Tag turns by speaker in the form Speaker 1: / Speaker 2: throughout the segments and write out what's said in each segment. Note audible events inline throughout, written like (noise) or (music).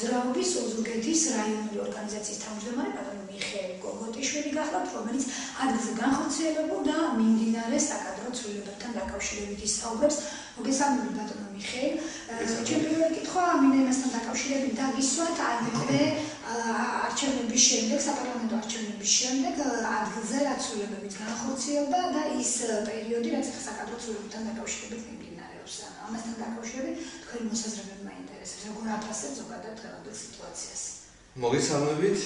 Speaker 1: მოძრაობის ოზურგეთის რაიონული ორგანიზაციის თავმჯდომარე ბატონი მიხეილ გოგოტიშვილი გახლავთ, რომელიც ადგილზე განხორციელებულ და მიმდინარე საკადრო ცვლილებებთან დაკავშირებით ისაუბრებს. მოგესალმებით ბატონო მიხეილ. ჩემი პირველი კითხვა ამინა იმასთან დაკავშირებით დაგისვათ ადრე არჩევნების შემდეგ, საპარლამენტო არჩევნების შემდეგ ადგილზე რა ცვლილებებით განხორციელდა და ის პერიოდი, რაც საკადრო ცვლილებებთან დაკავშირებით მიმდინარეობს. ამასთან დაკავშირებით თქვენი მოსაზრებები მაინტერესებს, როგორ აფასებთ ზოგადად დღევანდელ სიტუაციას.
Speaker 2: მოგესალმებით.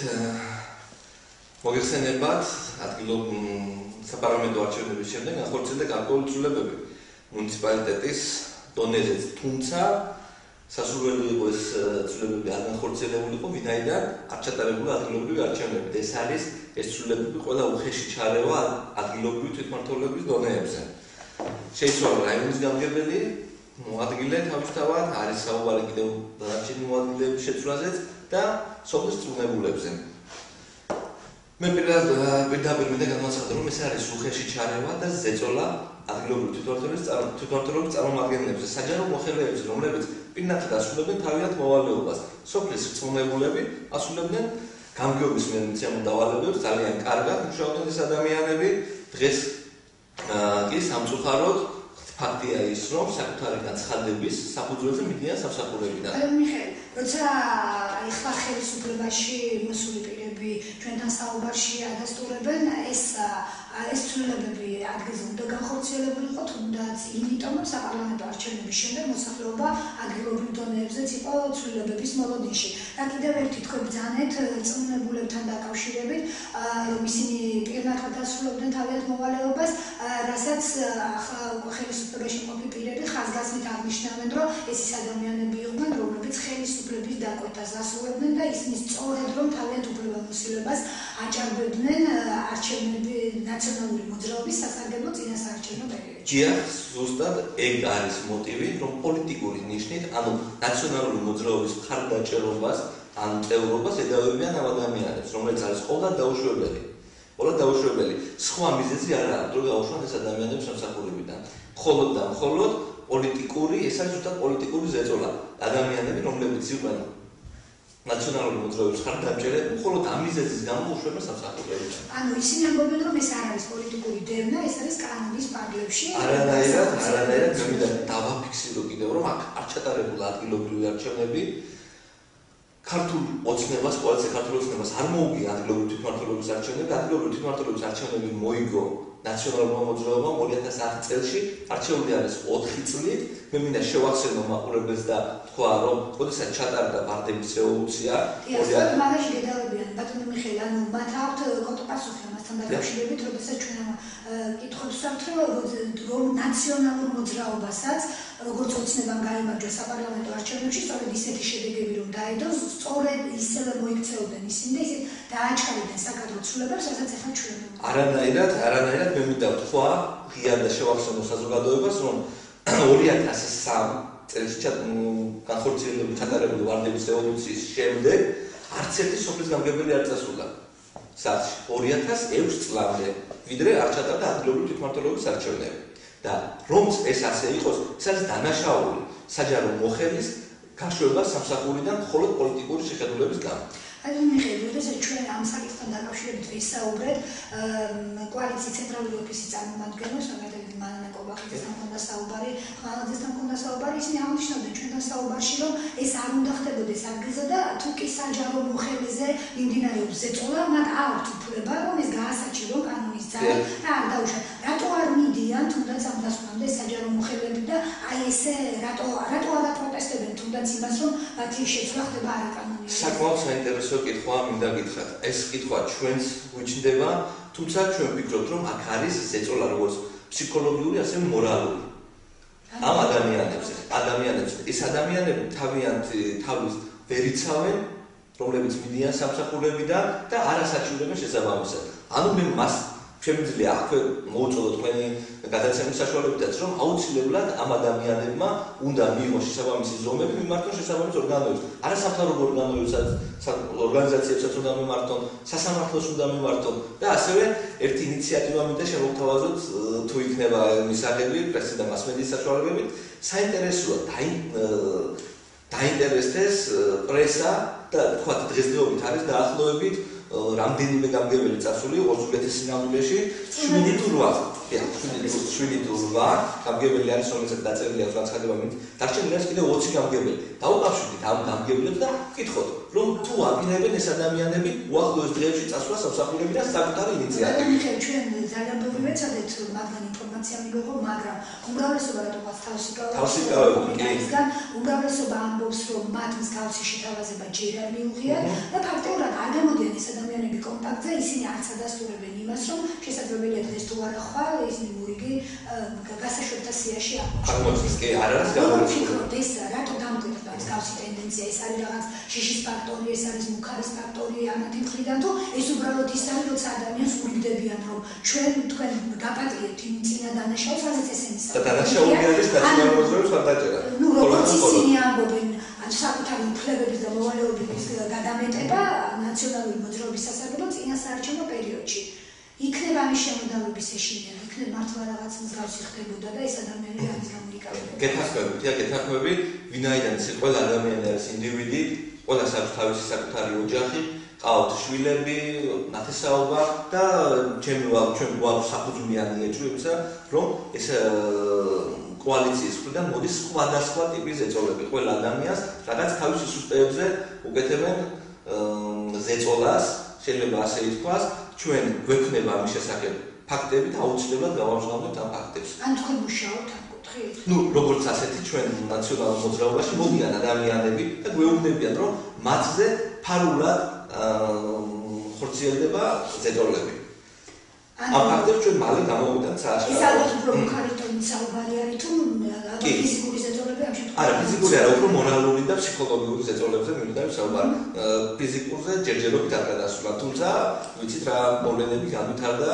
Speaker 2: მოგესალმებით ადგილობრივ საპარლამენტო არჩევნების შემდეგ განხორციელდა გარკვეული ცვლილებები მუნიციპალიტეტის დონეზე, თუმცა სასურველი იყო ეს ცვლილებები არ განხორციელებულიყო, ვინაიდან არ ჩატარებულა ადგილობრივი არჩევნები. ეს არის ეს ცვლილებები ყველა უხეში ჩარევა ადგილობრივი თვითმმართველობის დონეებზე. შეიძლება რაიონის გამგებელი მოადგილე თავისთავად არის საუბარი კიდევ დანარჩენი მოადგილეების შეცვლაზეც და სოფლის წუნებულებზე. მე პირადად პირდაპირ მინდა განმაცხადო, რომ ეს არის უხეში ჩარევა და ზეწოლა ადგილობრივი თვითმმართველობის თვითმმართველობის წარმომადგენლებზე, საჯარო მოხელეებს, რომლებიც პირნათლად ასრულებენ თავიანთ მოვალეობას. სოფლის წუნებულები ასრულებენ გამგეობის მედიცინურ დავალებებს ძალიან კარგად მუშაობენ ეს ადამიანები დღეს კი სამწუხაროდ ფაქტია ის რომ საკუთარი განცხადების საფუძველზე მიდიან სამსახურებიდან.
Speaker 1: აი მიხეილ, როცა ხა ხელისუფლებაში მოსული პირები ჩვენთან საუბარში ადასტურებენ ეს ეს ცვლილებები ადგილზე უნდა განხორციელებულიყო თუნდაც იმიტომ რომ საპარლამენტო არჩევნების შემდეგ მოსახლეობა ადგილობრივ დონეებზეც იყო ცვლილებების მოლოდინში. და კიდევ ერთი თქვენ ბძანეთ წვნებულებთან დაკავშირებით რომ ისინი პირნათლად ასრულებდნენ თავიანთ მოვალეობას, რასაც ხელისუფლებაში მყოფი პირები ხაზგასმით აღნიშნავენ, რომ ეს ის ადამიანები იყვნენ, რომლებიც ხელისუფლების დაკვეთას ასრულებდნენ და ისინი სწორედ რომ თავიანთ უფლებამოსილებას აჭარბებდნენ არჩევნები ნაციონალური მოძრაობის სასარგებლო წინასაარჩევნო პერიოდში.
Speaker 2: ჯია, ზუსტად ეგ არის მოტივი, რომ პოლიტიკური ნიშნით, ანუ ნაციონალური მოძრაობის მხარდაჭერობას, ან წევრობას ედავებიან ამ ადამიანებს, რომელიც არის ყოველდღე დაუშვებელი. ყოველდღე დაუშვებელი. სხვა მიზეზი არ არის, რომ გაუშვან ეს ადამიანებს სამსახურებიდან. მხოლოდ და მხოლოდ პოლიტიკური, ეს არის ზუსტად პოლიტიკური ზეწოლა. ადამიანები, რომლებიც იყვნენ ნაციონალური მოძრაობის ხარდამჭერები, მხოლოდ ამ მიზეზის გამო უშვებენ სამსახურებიდან.
Speaker 1: ანუ ისინი ამბობენ, რომ ეს არ არის პოლიტიკური დევნა, ეს არის კანონის პარლებში.
Speaker 2: არანაირად, არანაირად გამიდა დავაფიქსირო კიდევ, რომ აქ არ ჩატარებულა ადგილობრივი არჩევნები. ქართულ ოცნებას, ყოველთვის ქართულ ოცნებას არ მოუგია ადგილობრივი თვითმმართველობის არჩევნები, ადგილობრივი თვითმმართველობის არჩევნები მოიგო ნაციონალურმა მოძრაობამ 2010 წელს არჩეული არის 4 წლით. მე მინდა შევახსენო მაყურებელს და თქვა, რომ როდესაც ჩატარდა პარტიების რევოლუცია,
Speaker 1: ორი არის მაგაში გადავებიან ბატონო მიხეილ, ანუ მათ აქვთ კონტპასუხი ამასთან დაკავშირებით, როდესაც ჩვენ კითხობს რომ ნაციონალურ მოძრაობასაც როგორც ოცნებამ გაიმარჯვა საპარლამენტო არჩევნებში, სწორედ ისეთი შედეგები რომ დაედო, სწორედ ისევე მოიქცეოდნენ ისინი და ისე დააჩქარებდნენ საკადრო ცვლილებებს, რასაც ახლა ჩვენ
Speaker 2: არანაირად, არანაირად მე მინდა თქვა, ღია და შევახსენო საზოგადოებას, რომ (coughs) 2003 წელს განხორციელებული ჩატარებული ვარდების რევოლუციის შემდეგ არც ერთი სოფლის გამგებელი არ წასულა. საერთოდ 2006 წლამდე, ვიდრე არ ჩატარდა ადგილობრივი თვითმმართველობის არჩევნები. და რომც ეს ასე იყოს, არის დანაშაული საჯარო მოხელის გაშვება სამსახურიდან მხოლოდ პოლიტიკური შეხედულების გამო.
Speaker 1: აი მიხეილ, როდესაც ჩვენ ამ საკითხთან დაკავშირებით ვისაუბრეთ, კოალიციის ცენტრალური ოფისის წარმომადგენლებს, რომელიც მანანა კობახიძესთან ჰქონდა საუბარი, ხალხისთან ჰქონდა საუბარი, ისინი აღნიშნავდნენ ჩვენთან საუბარში, რომ ეს არ უნდა ხდებოდეს ადგილზე და თუ კი საჯარო მოხელიზე მიმდინარეობს ზეწოლა, მათ აქვთ უფლება, რომ ეს გაასაჩირო კანონის ძალა და არ დაუშვათ. რატო არ მიდიან თუნდაც ამ დასკვნამდე საჯარო მოხელები და აი ესე რატო რატო არ აპროტესტებენ თუნდაც იმას, რომ მათი შეცვლა ხდება არაკანონიერი?
Speaker 2: საკმაოდ საინტერესო საინტერესო კითხვა მინდა გითხრათ. ეს კითხვა ჩვენს გვიჩნდება, თუმცა ჩვენ ვფიქრობთ, რომ აქ არის ზეწოლა როგორც ფსიქოლოგიური, ასევე მორალური. ამ ადამიანებს, ადამიანებს, ეს ადამიანები თავიანთ თავის ვერიცავენ, რომლებიც მიდიან სამსახურებიდან და არასაჩივრებენ შესაბამისად. ანუ მე მას შემიძლია აქვე მოუწოდო თქვენი გადაცემის საშუალებითაც რომ აუცილებლად ამ ადამიანებმა უნდა მიიღონ შესაბამისი ზომები მიმართონ შესაბამის ორგანოებს. არა სამთავრობო ორგანოებსაც, ორგანიზაციებსაც უნდა მიმართონ, სასამართლოს უნდა მიმართონ და ასევე ერთი ინიციატივა მინდა შემოგთავაზოთ თუ იქნება მისაღები პრესის და მასმედიის საშუალებებით. საინტერესოა დაი დაინტერესდეს პრესა და თქვა დღესდღეობით არის დაახლოებით რამდენიმე გამგებელი წასული ორსულეთის სინამდვილეში 7 თუ 8 შვილი დურვა, გამგებელი არის რომელსაც დაწერილი აქვს განცხადება მით. დარჩენილი არის კიდევ 20 გამგებელი. დაუკავშირდით ამ გამგებლებს და ვკითხოთ, რომ თუ აპირებენ ეს ადამიანები უახლოეს დღეებში წასვლა სამსახურებიდან საკუთარი ინიციატივით.
Speaker 1: მე ჩვენ ძალიან ბევრი მეცადეთ მაგან ინფორმაცია მიგიღო, მაგრამ უმრავლესობა რატომაც თავსი გავაკეთე.
Speaker 2: თავსი გავაკეთე.
Speaker 1: ისგან უმრავლესობა ამბობს, რომ მათ მსგავსი შეთავაზება ჯერ არ მიუღია და ფაქტობრივად არ კონტაქტზე, ისინი არც ადასტურებენ იმას, რომ შესაძლებელია დღეს თუ არა ხვალ ეს ნიმურიგი გასაშვებთა სიაში
Speaker 2: აღმოჩნდეს. კი, არ არის გამორჩეული.
Speaker 1: ეს რატო დამკვიდრდა ეს გავსი ტენდენცია? ეს არის რაღაც შიშის ფაქტორი, ეს არის მუქარის ფაქტორი ამათი მხრიდან თუ ეს უბრალოდ ის არის, როცა ადამიანს ურიგდებიან, რომ ჩვენ თქვენ გაპატიეთ იმ წინა დანაშაულს, სადაც ესენი
Speaker 2: და დანაშაული არის ნაციონალური მოძრაობის ვარდაჭერა.
Speaker 1: ნუ როგორც ისინი ამბობენ, ან საკუთარი უფლებების და მოვალეობების გადამეტება ნაციონალური მოძრაობის სასარგებლო წინა საარჩევნო პერიოდში. იქნება ამის შემოთავაზების ეშინია, იქნება მართლა რაღაც მსგავსი ხდებოდა და ეს ადამიანები არის გამრიკავებული.
Speaker 2: გეთახმებით, ია გეთახმები, ვინაიდან ეს ყველა ადამიანი არის ინდივიდი, ყველა აქვს თავისი საკუთარი ოჯახი, ყავთ შვილები, ნათესაობა და ჩემი ვალ ჩვენ გვაქვს საფუძვლიანი ეჭვებისა, რომ ეს კოალიციის მხრიდან მოდის სხვადასხვა ტიპის ეწოლები ყველა ადამიანს, რაღაც თავისი სუსტეებზე უკეთებენ ზეწოლას, შეიძლება ასე ითქვას, ჩვენ გვექნება ამის შესახებ ფაქტები და აუცილებლად გავამჟღავნებთ ამ ფაქტებს.
Speaker 1: ან თქვენ მუშაობთ ამ კუთხით?
Speaker 2: ნუ, როგორც ასეთი ჩვენ ნაციონალურ მოძრაობაში მოდიან ადამიანები და გვეუბნებიან, რომ მათზე ფარულად ხორციელდება ზედოლები. ამ ფაქტებს ჩვენ მალე გამოვიდანთ საერთოდ.
Speaker 1: ის ალბათ უფრო მქარიტონი საუბარი არის თუ ფიზიკური ზედოლები ამ შემთხვევაში?
Speaker 2: არა, ფიზიკური არა, უფრო მორალური და ფსიქოლოგიური ზედოლებზე მივიდა საუბარი. ფიზიკურზე ჯერჯერობით არ გადასულა, თუმცა ვიცით რა პრობლემები განვითარდა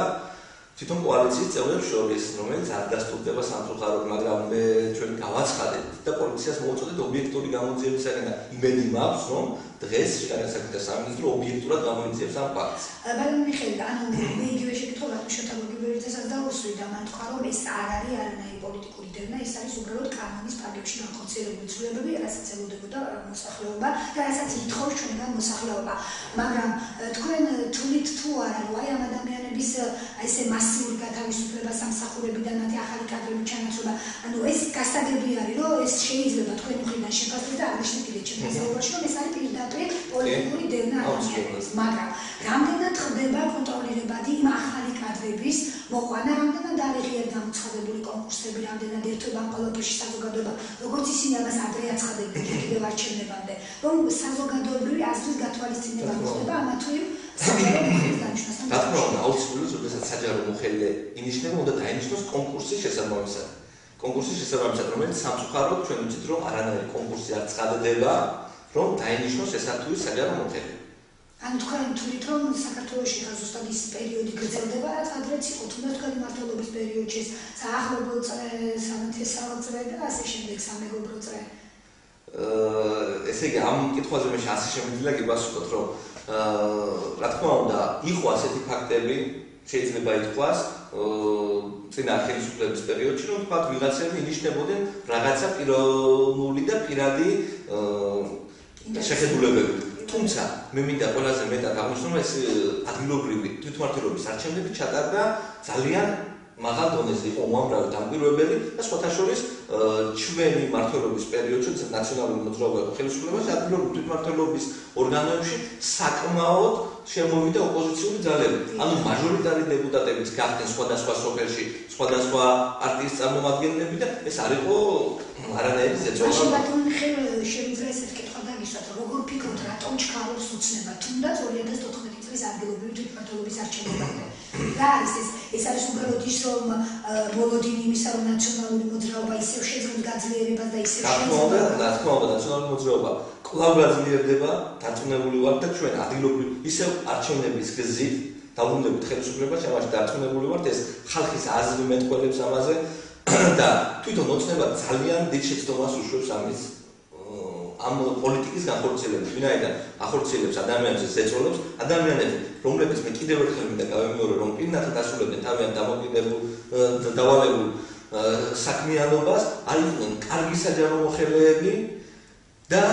Speaker 2: თვითონ კოალიციის წევრებს შორის, რომელიც არ დასტურდება სამწუხაროდ, მაგრამ მე ჩვენ გავაცხადეთ და პოლიციას მოუწოდეთ ობიექტური გამოძიებისაკენ და იმედი მაქვს, რომ დღეს შეგანასაკუთრდა სამინისტრო ობიექტურად გამოიძიებს ამ ფაქტს.
Speaker 1: ბატონო მიხეილ, ანუ მე იგივე შეკითხვა ვაკეთებ შეთანხმებებითაც და უსვი და მან თქვა რომ ეს არ არის არანაირი პოლიტიკური დევნა, ეს არის უბრალოდ კანონის პარკებში განხორციელებული ცვლილებები, რასაც ელოდებოდა მოსახლეობა და რასაც ითხოვს ჩვენგან მოსახლეობა. მაგრამ თქვენ თulit თუ არა, რომ აი ამ ადამიანების ესე მასიური გათავისუფლება სამსახურებიდან მათი ახალი კადრების ჩანაცვლება, ანუ ეს გასაგები არის, რომ ეს შეიძლება თქვენი მხრიდან შეფასდეს და აღნიშნეთ კიდე ჩემსაუბრში, რომ ეს არის პირდაპირ პოლიტიკური დევნა ადამიანის, მაგრამ რამდენად ხდება კონტროლირებადი იმ ახალი კადრების მოყვანა, რამდენად არის ღიად გამოცხადებული კონკურსები, რამდენად ერთობა ყოველფერში საზოგადოება, როგორც ისინი ამას ადრე აცხადებდნენ კიდევ არჩევნებამდე, რომ საზოგადოებრივი აზრის გათვალისწინება ხდება ამა თუ იმ საჯარო მოხელის დანიშნასთან.
Speaker 2: რა თქმა უნდა, საჯარო მოხელი ინიშნება, უნდა დაინიშნოს კონკურსის შესაბამისად. კონკურსის შესაბამისად, რომელიც სამწუხაროდ ჩვენ ვიცით, რომ არანაირი კონკურსი არ ცხადდება, რომ დაინიშნოს ესა თუ ის საჯარო მოხელი.
Speaker 1: ან თქვენ თვლით რომ საქართველოსი ხა ზუსტად ის პერიოდი გრძელდება, რაც ადრეც იყო თუნდაც თქვენი მართლობის პერიოდში, საახლობლო წრე, სამთესავო წრე და ასე შემდეგ სამეგობრო წრე.
Speaker 2: ესე იგი ამ კითხვაზე მე ასე შემიძლია გიბასოთ რომ აა რა თქმა უნდა, იყო ასეთი ფაქტები, შეიძლება ითქვას, წინა ხელისუფლების პერიოდში, რომ თქვა ვიღაცები ინიშნებოდნენ რაღაცა პიროვნული და პირადი შეხედულებები. თუმცა მე მინდა ყველაზე მეტად აღნიშნო ეს ადგილობრივი თვითმმართველობის არჩევნები ჩატარდა ძალიან მაღალ დონეზე იყო უამრავი დამკვირვებელი და სხვათა შორის ჩვენი მმართველობის პერიოდში ნაციონალური მოძრაობა ხელისუფლებაში ადგილობრივი თვითმმართველობის ორგანოებში საკმაოდ შემოვიდა ოპოზიციური ძალები. ანუ მაჟორიტარი დეპუტატებიც გახდნენ სხვადასხვა სოფელში, სხვადასხვა პარტიის წარმომადგენლები და ეს არ იყო არანაირი ზეწოლა.
Speaker 1: მაშინ ბატონი ხელ შემიძლია ესეთ კითხვა დაგისვათ, როგორ ფიქრობთ, რატომ ჩქარობს უცნება თუნდაც 2014 წლის ადგილობრივი თვითმმართველობის არჩევნებამდე? რა არის ეს? ეს არის უბრალოდ ის, რომ მოლოდინი იმისა, რომ ნაციონალური მოძრაობა ისევ შეძლებს გაძლიერებას და ისევ
Speaker 2: შეძლებს. რა თქმა უნდა, ნაციონალური მოძრაობა კვლავ გაძლიერდება, დარწმუნებული ვარ და ჩვენ ადგილობრივი ისევ არჩევნების გზით დაუბრუნდებით ხელისუფლებას, ამაში დარწმუნებული ვართ ეს ხალხის აზრი მეტყველებს ამაზე (coughs) და თვითონ ოცნება ძალიან დიდ შეცდომას უშვებს ამის ამ პოლიტიკის განხორციელებას. ვინაიდან ახორციელებს ადამიანებს ზეწოლებს, ადამიანები, რომლებიც მე კიდევ ერთხელ მინდა გავემეორო, რომ პირნათად ასრულებდნენ თავიანთ დამოკიდებულ დავალებულ საქმიანობას, აიყვნენ კარგი საჯარო მოხელეები და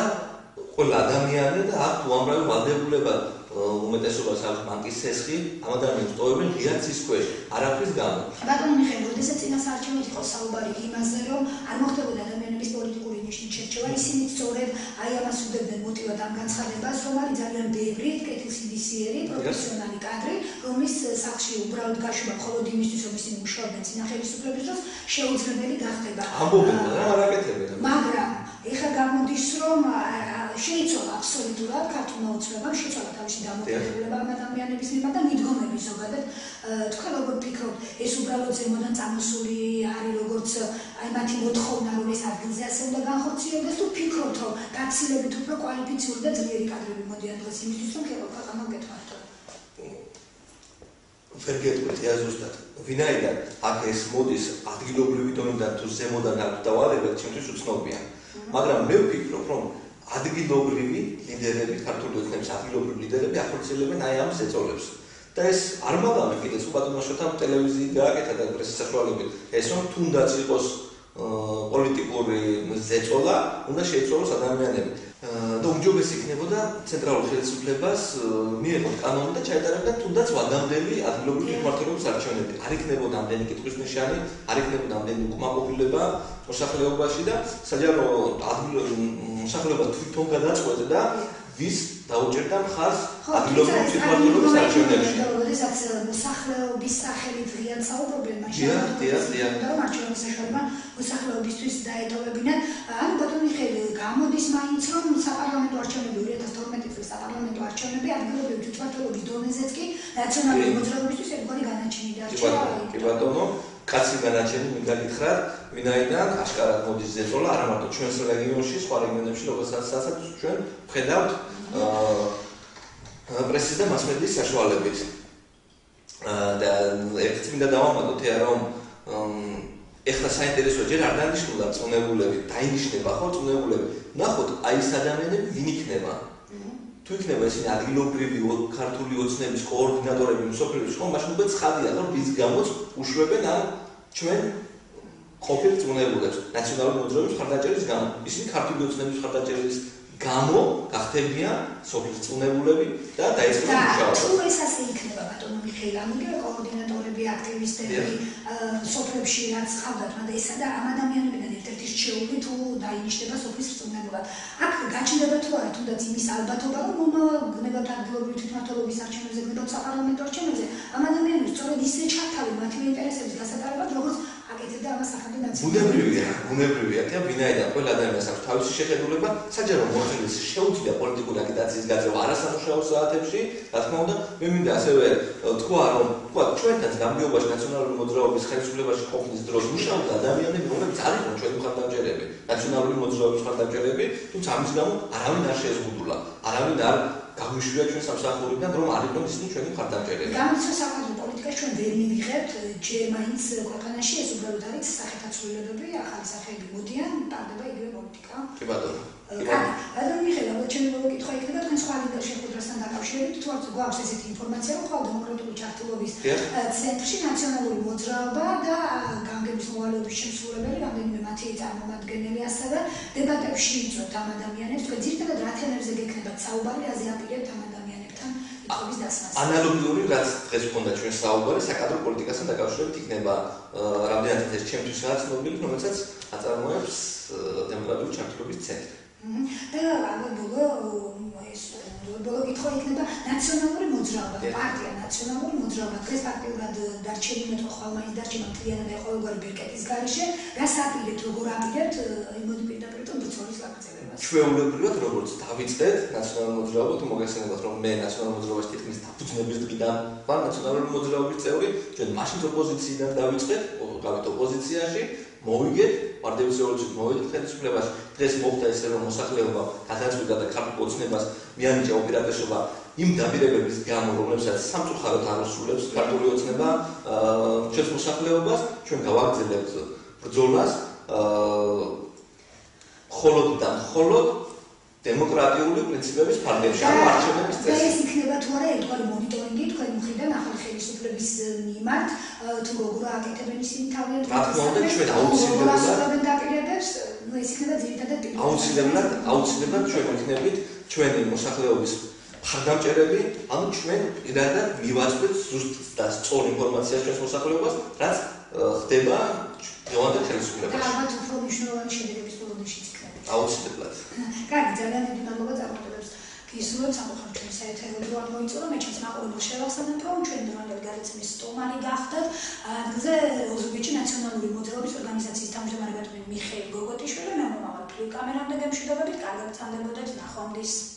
Speaker 2: ყველა ადამიანი და აქ უამრავი ვალდებულება უმეტესობას აქვს ბანკის ცესხი, ამ ადამიანს ტოვებენ ღიაცის ქვეშ, არაფრის გამო.
Speaker 1: ბატონო მიხეილ, როდესაც წინასაარჩევნო იყო საუბარი იმაზე, რომ არ მოხდებოდა ადამიანების პოლიტიკური ნიშნის შერჩევა, ისინი სწორედ აი ამას უდებდნენ მოტივად ამ განცხადებას, რომ არის ძალიან ბევრი კეთილსინდისიერი პროფესიონალი კადრი, რომლის სახში უბრალოდ გაშვება მხოლოდ იმისთვის, რომ ისინი მუშაობდნენ წინახელისუფლების დროს, შეუძლებელი გახდება.
Speaker 2: ამბობენ, რა არაკეთებენ.
Speaker 1: მაგრამ ეხლა გამოდის, რომ შეიცვალა აბსოლუტურად ქართულმა უცნობამ შეცვალა თავისი დამოკიდებულება ამ ადამიანების მიმართ და მიდგომები ზოგადად თქვენ როგორ ფიქრობთ ეს უბრალოდ ზემოდან წამოსული არის როგორც აი მათი მოთხოვნა რომ ეს ადგილზე ასე უნდა განხორციელდეს? თუ ფიქრობთ რომ გაცილებით უფრო კვალიფიციური და ძლიერი კადრები მოდიან დღეს იმისთვის რომ ქვეყანა გეთმართო
Speaker 2: ვერ გეტყვით ეს ზუსტად. ვინაიდან აქ ეს მოდის ადგილობრივი დონიდან თუ ზემოდან აქვს დავალება ჩემთვის უცნობია მაგრამ მე ვფიქრობ რომ ადგილობრივი ლიდერები, ქართული ოცნების ადგილობრივი ლიდერები ახორციელებენ აი ამ ზეწოლებს. და ეს არ მაგალითად კიდე სუბატონო შოთა ტელევიზიით გააკეთა და პრესის საშუალებით, ეს რომ თუნდაც იყოს პოლიტიკური ზეწოლა, უნდა შეეწოლოს ადამიანები. და უმჯობესი იქნებოდა ცენტრალურ ხელისუფლებას მიეღო კანონი და ჩაეტარებდა თუნდაც ვადამდელი ადგილობრივი მმართველობის არჩევნები. არ იქნებოდა ამდენი კითხვის ნიშანი, არ იქნებოდა ამდენი უკმაყოფილება მოსახლეობაში და საჯარო ადგილობრივი მოსახლეობა თვითონ გადაწყვეტდა ვის დაუჭერდა მხარს ადგილობრივი თვითმმართველობის არჩევნებში.
Speaker 1: როდესაც მოსახლეობის სახელით ღია საუბრობენ მაშინ და მარჩევნების საშუალება მოსახლეობისთვის დაეტოვებინათ. ანუ ბატონო მიხეილ გამოდის მაინც რომ საპარლამენტო არჩევნები 2012 წლის საპარლამენტო არჩევნები ადგილობრივი თვითმმართველობის დონეზეც კი ნაციონალური მოძრაობისთვის ერთგვარი განაჩენი დარჩა.
Speaker 2: კი ბატონო, კაცი განაჩენი მინდა გითხრათ, ვინაიდან აშკარად მოდის ზეწოლა არა მარტო ჩვენს რეგიონში, სხვა რეგიონებში, როგორც სასაც ჩვენ ვხედავთ პრესის და მასმედიის საშუალებით. და ერთიც მინდა დავამატოთ, რომ ეხლა საინტერესოა ჯერ არ დანიშნულა წონებულები, დაინიშნება ხო წონებულები. ნახოთ, აი ეს ადამიანები ვინ იქნება? თუ იქნება ესენი ადგილობრივი ქართული ოცნების კოორდინატორები მსოფლიოში, ხო, მაშინ უკვე ცხადია, რომ ვის გამოც უშვებენ ამ ჩვენ ყოფილ წონებულებს ნაციონალური მოძრაობის ხარდაჭერის გამო. ისინი ქართული ოცნების ხარდაჭერის გამო გახდებიან სოფლის წუნებულები და დაიწყება მუშაობა.
Speaker 1: თუ ეს ასე იქნება ბატონო მიხეილ, ამიტომ კოორდინატორები, აქტივისტები სოფლებში რაც ხავდათ, მაგრამ ესა და ამ ადამიანებიდან ერთ-ერთი რჩეული თუ დაინიშნება სოფლის წუნებულად. აქ გაჩნდება თუ არა თუნდაც იმის ალბათობა, რომ მომავალ გნებავთ ადგილობრივი თვითმმართველობის არჩევნებზე, გნებავთ საპარლამენტო არჩევნებზე, ამ ადამიანებს სწორედ ისე ჩართავენ მათი ინტერესების გასატარებლად, როგორც აკეთებდა ამას ახალი ნაციონალური
Speaker 2: ბუნებრივია, ბუნებრივია, თქო, ვინაიდან ყველა ადამიანს აქვს თავისი შეხედულება, საჯარო მოხდენის შეუძლია პოლიტიკური აგიტაციის გაწევა არასამუშაო საათებში, რა თქმა უნდა, მე მინდა ასევე თქვა, რომ თქვა ჩვენთან გამგეობაში ნაციონალური მოძრაობის ხელისუფლებაში ყოფნის დროს მუშაობდა ადამიანები, რომლებიც არიან ჩვენი მხარდამჭერები, ნაციონალური მოძრაობის მხარდამჭერები, თუმცა ამის გამო არავინ არ შეზღუდულა, არავინ არ გაგვიშვია ჩვენ სამსახურიდან რომ არ იყოს ისინი ჩვენი მხარდამჭერები.
Speaker 1: გამიცა საკუთარ პოლიტიკაში ჩვენ ვერ მივიღებთ ჯერ მაინც ქვეყანაში ეს უბრალოდ არის სახეთაცვლილებები, ახალი სახეები მოდიან, ტარდება იგივე პოლიტიკა.
Speaker 2: კი ბატონო.
Speaker 1: ანუ მიხეილ, ალბათ ჩემი მოგო კითხვა იქნება თქვენ სხვა ლიდერ შეხვედრასთან დაკავშირებით, თუ არ გვაქვს ესეთი ინფორმაცია, რომ ხვალ დემოკრატიული ჩართულობის ცენტრში ნაციონალური მოძრაობა და განგების მოვალეობის შემსრულებელი, რამდენიმე მათი წარმომადგენელი ასევე დებატებში იწვევთ ამ ადამიანებს, თქვენ ძირითადად რა თემებზე გექნებათ საუბარი, რაზე აპირებთ ამ ადამიანებთან იწვევის დასმას.
Speaker 2: ანალოგიური რაც დღეს გქონდა ჩვენ საუბარი საკადრო პოლიტიკასთან დაკავშირებით იქნება რამდენად ეს ჩემთვის რაც ცნობილი, რომელსაც აწარმოებს დემოკრატიული ჩართულობის ცენტრი.
Speaker 1: და ბოლო ეს ბოლო კითხვა იქნება ნაციონალური მოძრაობა, პარტია ნაციონალური მოძრაობა, დღეს ფაქტიურად დარჩენილი მეტყვა ხალხის დარჩენა მთლიანად ყოველგვარი ბერკეტის გარეშე, რას აპირებთ, როგორ აპირებთ იმოდი პირდაპირ თუ ბრძოლის გაგრძელებას.
Speaker 2: ჩვეულებრივად როგორც დავიწყეთ ნაციონალური მოძრაობა, თუ მოგესალმებათ რომ მე ნაციონალური მოძრაობის თითქმის დაფუძნების დღიდან ვარ ნაციონალური მოძრაობის წევრი, ჩვენ მაშინ ოპოზიციიდან დავიწყეთ, გავით ოპოზიციაში, მოვიგეთ პარტიის რევოლუციით მოვიდეთ ხელისუფლებაში დღეს მოხდა ესე რომ მოსახლეობა გადაწყვიტა და ქართულ ოცნებას მიანიჭა ოპერატორობა იმ დაპირებების გამო რომლებსაც სამწუხაროდ არ უსრულებს ქართული ოცნება ჩვენს მოსახლეობას ჩვენ გავაგრძელებთ ბრძოლას ხოლოდ და ხოლოდ დემოკრატიული პრინციპების ფარგლებში ან არჩევნების
Speaker 1: წესი. ეს იქნება თუ არა ერთგვარი მონიტორინგი თქვენ მხრიდან ახალი ხელისუფლების მიმართ თუ როგორ აკეთებენ ისინი თავიანთ
Speaker 2: რა თქმა უნდა ჩვენ აუცილებლად
Speaker 1: დაპირებებს ნუ ეს იქნება ძირითადად
Speaker 2: აუცილებლად, აუცილებლად ჩვენ ვიქნებით ჩვენი მოსახლეობის მხარდამჭერები, ანუ ჩვენ პირადად მივაწვდით ზუსტ და სწორ ინფორმაციას ჩვენს მოსახლეობას, რაც ხდება დღევანდელ ხელისუფლებაში.
Speaker 1: და ალბათ უფრო მნიშვნელოვანი შედეგების პროგნოზში იქნება.
Speaker 2: აუცილებლად.
Speaker 1: კარგი, ძალიან დიდი მადლობა წარმატებებს. გისურვებთ სამოხარ ჩვენ საერთოდ არ მოიწონა, მე ჩემს მაყურებელს შევახსენებ, რომ ჩვენ დღევანდელი გადაცემის სტომარი გახდათ. ადგილზე ოზურგეთში ნაციონალური მოძრაობის ორგანიზაციის თავმჯდომარე ბატონი მიხეილ გოგოტიშვილი, მე მომავალ ფილმ კამერამდე გემშვიდობებით, კარგად წამდებოდეთ ნახვამდის.